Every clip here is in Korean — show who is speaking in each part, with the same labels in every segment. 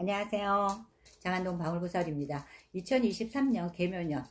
Speaker 1: 안녕하세요. 장안동 방울구설입니다. 2023년 개묘년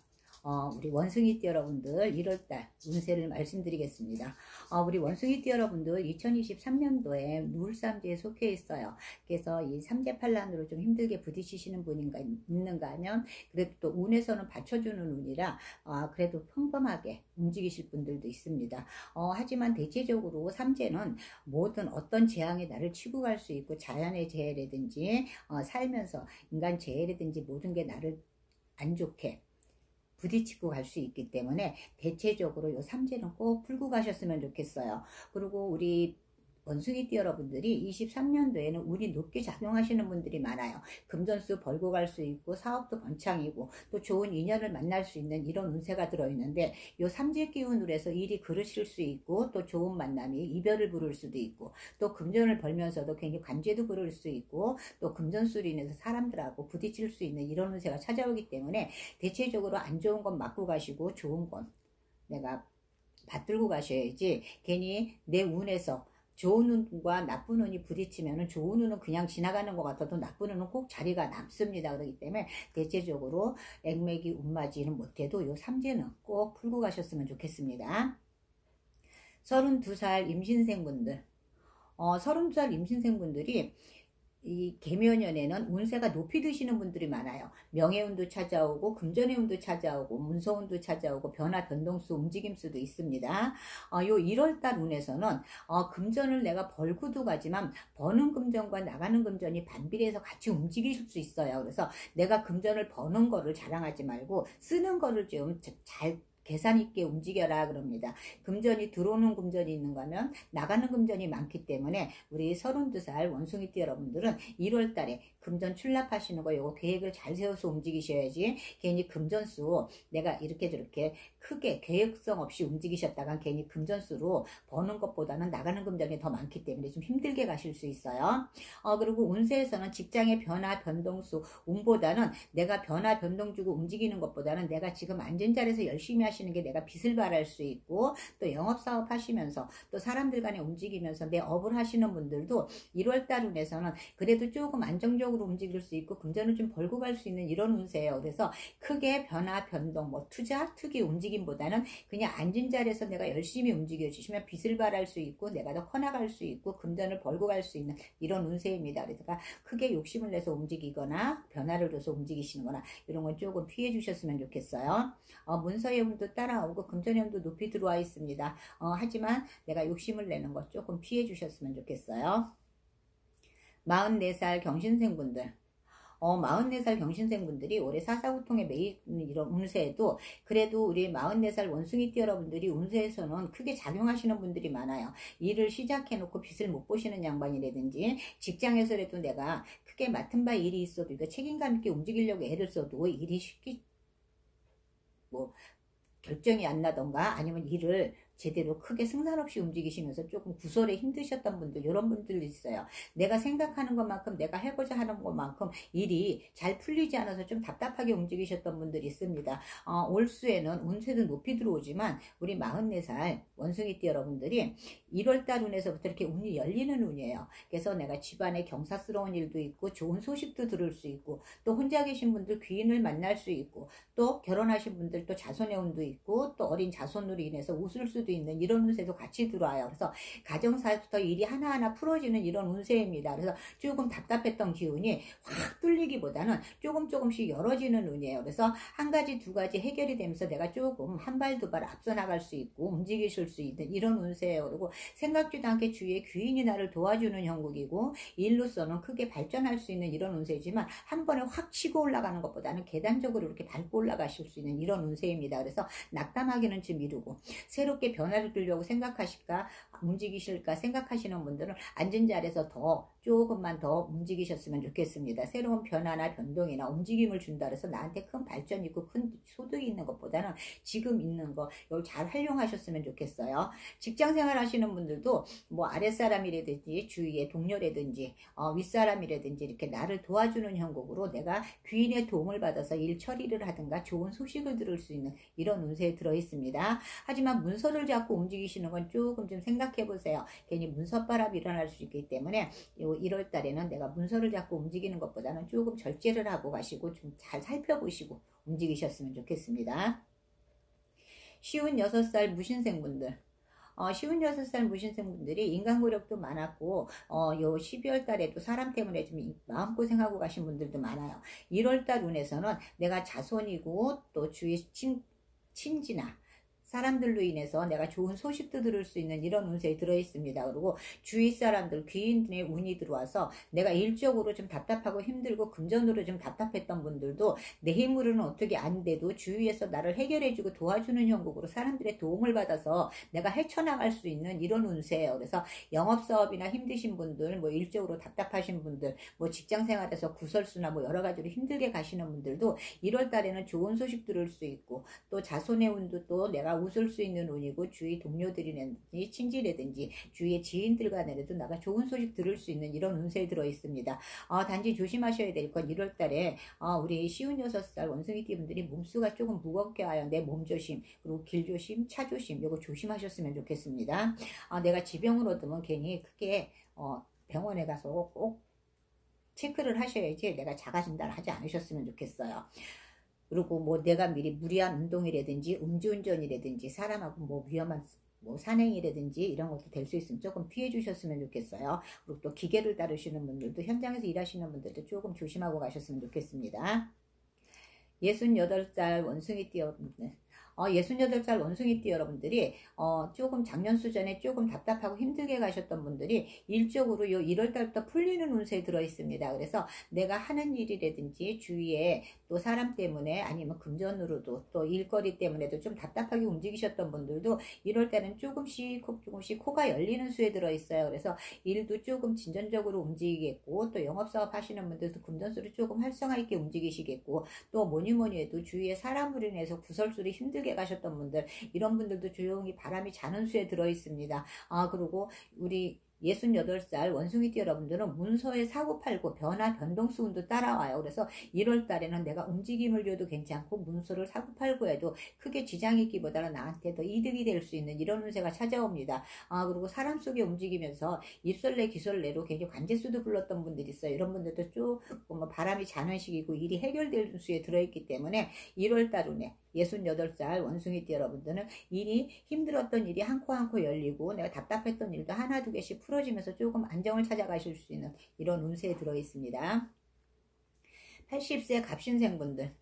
Speaker 1: 어, 우리 원숭이띠 여러분들 1월달 운세를 말씀드리겠습니다. 어, 우리 원숭이띠 여러분들 2023년도에 누울삼지에 속해 있어요. 그래서 이 삼재팔란으로 좀 힘들게 부딪히시는 분인가 있는가 하면 그래도 또 운에서는 받쳐주는 운이라 어, 그래도 평범하게 움직이실 분들도 있습니다. 어, 하지만 대체적으로 삼재는 모든 어떤 재앙이 나를 치고 갈 수 있고 자연의 재해라든지 어, 살면서 인간 재해라든지 모든 게 나를 안 좋게 부딪히고 갈 수 있기 때문에 대체적으로 요 삼재는 꼭 풀고 가셨으면 좋겠어요. 그리고 우리 원숭이띠 여러분들이 23년도에는 운이 높게 작용하시는 분들이 많아요. 금전수 벌고 갈 수 있고 사업도 번창이고 또 좋은 인연을 만날 수 있는 이런 운세가 들어있는데 요 삼재 기운으로 해서 일이 그르실 수 있고 또 좋은 만남이 이별을 부를 수도 있고 또 금전을 벌면서도 굉장히 관제도 부를 수 있고 또 금전수로 인해서 사람들하고 부딪힐 수 있는 이런 운세가 찾아오기 때문에 대체적으로 안 좋은 건 맞고 가시고 좋은 건 내가 받들고 가셔야지 괜히 내 운에서 좋은 운과 나쁜 운이 부딪히면 좋은 운은 그냥 지나가는 것 같아도 나쁜 운은 꼭 자리가 남습니다. 그렇기 때문에 대체적으로 액맥이 운맞이는 못해도 요 삼재는 꼭 풀고 가셨으면 좋겠습니다. 32살 임신생분들 어, 32살 임신생분들이 이 개묘년에는 운세가 높이 드시는 분들이 많아요. 명예운도 찾아오고 금전의 운도 찾아오고 문서운도 찾아오고 변화 변동수 움직임수도 있습니다. 어, 요 1월달 운에서는 어, 금전을 내가 벌고도 가지만 버는 금전과 나가는 금전이 반비례해서 같이 움직이실 수 있어요. 그래서 내가 금전을 버는 거를 자랑하지 말고 쓰는 거를 좀 잘 계산 있게 움직여라 그럽니다. 금전이 들어오는 금전이 있는가 하면 나가는 금전이 많기 때문에 우리 32살 원숭이띠 여러분들은 1월 달에 금전 출납하시는 거 요거 계획을 잘 세워서 움직이셔야지 괜히 금전수 내가 이렇게 저렇게 크게 계획성 없이 움직이셨다가 괜히 금전수로 버는 것보다는 나가는 금전이 더 많기 때문에 좀 힘들게 가실 수 있어요. 어 그리고 운세에서는 직장의 변화 변동수 운보다는 내가 변화 변동 주고 움직이는 것보다는 내가 지금 앉은 자리에서 열심히 하시 는 게 내가 빚을 발할 수 있고 또 영업사업 하시면서 또 사람들 간에 움직이면서 내 업을 하시는 분들도 1월달 운에서는 그래도 조금 안정적으로 움직일 수 있고 금전을 좀 벌고 갈 수 있는 이런 운세예요. 그래서 크게 변화, 변동, 뭐 투자, 투기 움직임보다는 그냥 앉은 자리에서 내가 열심히 움직여 주시면 빚을 발할 수 있고 내가 더 커나갈 수 있고 금전을 벌고 갈 수 있는 이런 운세입니다. 그래서 크게 욕심을 내서 움직이거나 변화를 줘서 움직이시는 거나 이런 건 조금 피해 주셨으면 좋겠어요. 어, 문서의 운도 따라오고 금전의 운도 높이 들어와 있습니다. 어, 하지만 내가 욕심을 내는 것 조금 피해 주셨으면 좋겠어요. 44살 경신생분들 어, 44살 경신생분들이 올해 사사구통에 매일 이런 운세에도 그래도 우리 44살 원숭이띠 여러분들이 운세에서는 크게 작용하시는 분들이 많아요. 일을 시작해놓고 빚을 못 보시는 양반이라든지 직장에서라도 내가 크게 맡은 바 일이 있어도 이거 책임감 있게 움직이려고 애를 써도 일이 쉽게 뭐 결정이 안 나던가 아니면 일을 제대로 크게 승산 없이 움직이시면서 조금 구설에 힘드셨던 분들 이런 분들 있어요. 내가 생각하는 것만큼 내가 해보자 하는 것만큼 일이 잘 풀리지 않아서 좀 답답하게 움직이셨던 분들이 있습니다. 어, 올수에는 운세도 높이 들어오지만 우리 44살 원숭이띠 여러분들이 1월달 운에서부터 이렇게 운이 열리는 운이에요. 그래서 내가 집안에 경사스러운 일도 있고 좋은 소식도 들을 수 있고 또 혼자 계신 분들 귀인을 만날 수 있고 또 결혼하신 분들 또 자손의 운도 있고 또 어린 자손으로 인해서 웃을 수도 수도 있는 이런 운세도 같이 들어와요. 그래서 가정사부터 일이 하나하나 풀어지는 이런 운세입니다. 그래서 조금 답답했던 기운이 확 뚫리기보다는 조금 조금씩 열어지는 운이에요. 그래서 한 가지 두 가지 해결이 되면서 내가 조금 한 발두발 앞서 나갈 수 있고 움직이실 수 있는 이런 운세예요. 그리고 생각지도 않게 주위에 귀인이 나를 도와주는 형국이고 일로서는 크게 발전할 수 있는 이런 운세지만 한 번에 확 치고 올라가는 것보다는 계단적으로 이렇게 밟고 올라가실 수 있는 이런 운세입니다. 그래서 낙담하기는 좀 이르고 새롭게 변화를 주려고 생각하실까? 움직이실까 생각하시는 분들은 앉은 자리에서 더 조금만 더 움직이셨으면 좋겠습니다. 새로운 변화나 변동이나 움직임을 준다 그래서 나한테 큰 발전 있고 큰 소득이 있는 것보다는 지금 있는 거 이걸 잘 활용하셨으면 좋겠어요. 직장 생활 하시는 분들도 뭐 아랫사람이라든지 주위의 동료라든지 어, 윗사람이라든지 이렇게 나를 도와주는 형국으로 내가 귀인의 도움을 받아서 일 처리를 하든가 좋은 소식을 들을 수 있는 이런 운세에 들어 있습니다. 하지만 문서를 잡고 움직이시는 건 조금 좀 생각해 보세요. 괜히 문서바람이 일어날 수 있기 때문에 그래도 1월 달에는 내가 문서를 잡고 움직이는 것보다는 조금 절제를 하고 가시고 좀 잘 살펴보시고 움직이셨으면 좋겠습니다. 쉬운 6살 무신생분들 어, 쉬운 6살 무신생분들이 인간고력도 많았고 어, 요 12월 달에도 사람 때문에 좀 마음고생하고 가신 분들도 많아요. 1월 달 운에서는 내가 자손이고 또 주위 친, 친지나 사람들로 인해서 내가 좋은 소식도 들을 수 있는 이런 운세에 들어있습니다. 그리고 주위 사람들, 귀인들의 운이 들어와서 내가 일적으로 좀 답답하고 힘들고 금전으로 좀 답답했던 분들도 내 힘으로는 어떻게 안 돼도 주위에서 나를 해결해주고 도와주는 형국으로 사람들의 도움을 받아서 내가 헤쳐나갈 수 있는 이런 운세예요. 그래서 영업사업이나 힘드신 분들, 뭐 일적으로 답답하신 분들, 뭐 직장생활에서 구설수나 뭐 여러 가지로 힘들게 가시는 분들도 1월 달에는 좋은 소식 들을 수 있고 또 자손의 운도 또 내가 웃을 수 있는 운이고 주위 동료들이든지 친지라든지 주위의 지인들 간에도 나가 좋은 소식 들을 수 있는 이런 운세에 들어 있습니다. 어, 단지 조심하셔야 될 건 1월 달에 어, 우리 쉬운 6살 원숭이띠 분들이 몸수가 조금 무겁게 와요. 내몸 조심 그리고 길 조심 차 조심 이거 조심하셨으면 좋겠습니다. 어, 내가 지병을 얻으면 괜히 크게 어, 병원에 가서 꼭 체크를 하셔야지 내가 자가 진단하지 않으셨으면 좋겠어요. 그리고 뭐 내가 미리 무리한 운동이라든지 음주운전이라든지 사람하고 뭐 위험한 뭐 산행이라든지 이런 것도 될 수 있으면 조금 피해 주셨으면 좋겠어요. 그리고 또 기계를 다루시는 분들도 현장에서 일하시는 분들도 조금 조심하고 가셨으면 좋겠습니다. 68살 원숭이 띠어 어, 68살 원숭이띠 여러분들이 어, 조금 작년 수전에 조금 답답하고 힘들게 가셨던 분들이 일적으로 요 1월달부터 풀리는 운세에 들어 있습니다. 그래서 내가 하는 일이라든지 주위에 또 사람 때문에 아니면 금전으로도 또 일거리 때문에도 좀 답답하게 움직이셨던 분들도 1월달은 조금씩 조금씩 코가 열리는 수에 들어 있어요. 그래서 일도 조금 진전적으로 움직이겠고 또 영업사업 하시는 분들도 금전수를 조금 활성화 있게 움직이시겠고 또 뭐니 뭐니 해도 주위에 사람으로 인해서 구설수를 힘들게 힘들게 가셨던 분들 이런 분들도 조용히 바람이 자는 수에 들어 있습니다. 아 그리고 우리 68살 원숭이띠 여러분들은 문서에 사고팔고 변화 변동수 운도 따라와요. 그래서 1월 달에는 내가 움직임을 줘도 괜찮고 문서를 사고팔고 해도 크게 지장이 있기보다는 나한테 더 이득이 될 수 있는 이런 운세가 찾아옵니다. 아 그리고 사람 속에 움직이면서 입설내 기설내로 굉장히 관제수도 불렀던 분들이 있어요. 이런 분들도 조금 뭐 바람이 자는 시기고 일이 해결될 수에 들어있기 때문에 1월 달 운에 68살 원숭이띠 여러분들은 일이 힘들었던 일이 한 코 한 코 열리고 내가 답답했던 일도 하나 두 개씩 풀어지면서 조금 안정을 찾아가실 수 있는 이런 운세에 들어 있습니다. 80세 갑신생분들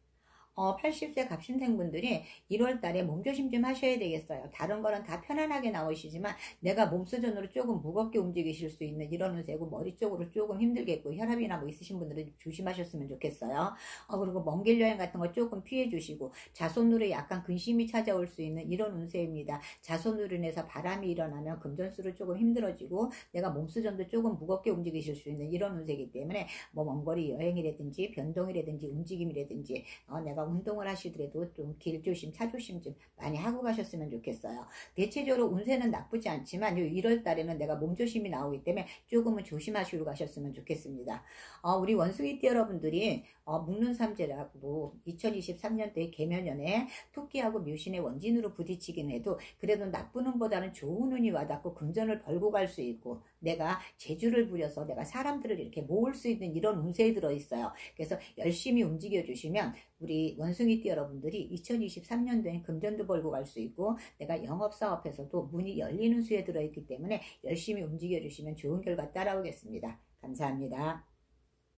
Speaker 1: 어, 80세 갑신생분들이 1월 달에 몸조심 좀 하셔야 되겠어요. 다른 거는 다 편안하게 나오시지만 내가 몸수전으로 조금 무겁게 움직이실 수 있는 이런 운세고 머리 쪽으로 조금 힘들겠고 혈압이나 뭐 있으신 분들은 조심하셨으면 좋겠어요. 어, 그리고 먼 길 여행 같은 거 조금 피해 주시고 자손으로 약간 근심이 찾아올 수 있는 이런 운세입니다. 자손으로 인해서 바람이 일어나면 금전수로 조금 힘들어지고 내가 몸수전도 조금 무겁게 움직이실 수 있는 이런 운세이기 때문에 뭐 먼 거리 여행이라든지 변동이라든지 움직임이라든지 어, 내가 운동을 하시더라도 좀 길 조심, 차 조심 좀 많이 하고 가셨으면 좋겠어요. 대체적으로 운세는 나쁘지 않지만 1월 달에는 내가 몸 조심이 나오기 때문에 조금은 조심하시고 가셨으면 좋겠습니다. 어, 우리 원숭이띠 여러분들이 어, 묵는 삼재라고 2023년도에 개면연에 토끼하고 묘신의 원진으로 부딪히긴 해도 그래도 나쁜 운보다는 좋은 운이 와닿고 금전을 벌고 갈 수 있고 내가 재주를 부려서 내가 사람들을 이렇게 모을 수 있는 이런 운세에 들어있어요. 그래서 열심히 움직여 주시면 우리 원숭이띠 여러분들이 2023년도엔 금전도 벌고 갈 수 있고 내가 영업사업에서도 문이 열리는 수에 들어있기 때문에 열심히 움직여 주시면 좋은 결과 따라오겠습니다. 감사합니다.